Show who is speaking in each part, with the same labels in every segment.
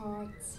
Speaker 1: hearts.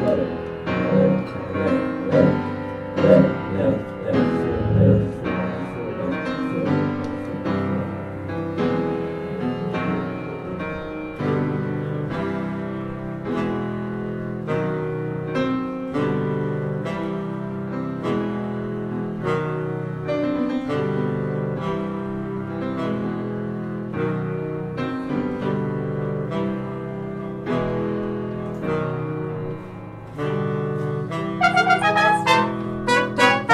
Speaker 1: love it.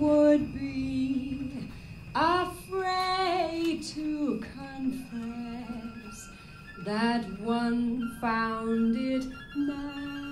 Speaker 1: would be afraid to confess that one found it mad.